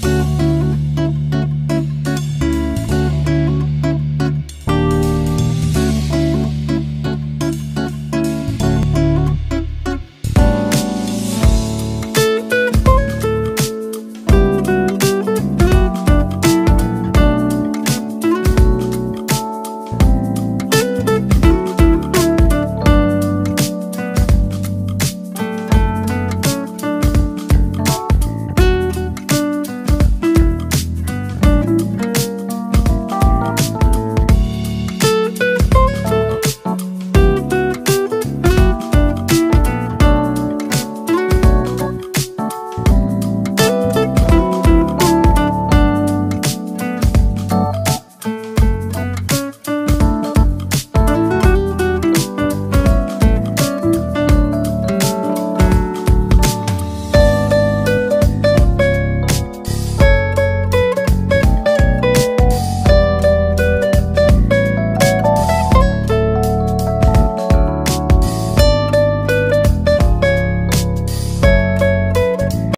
Música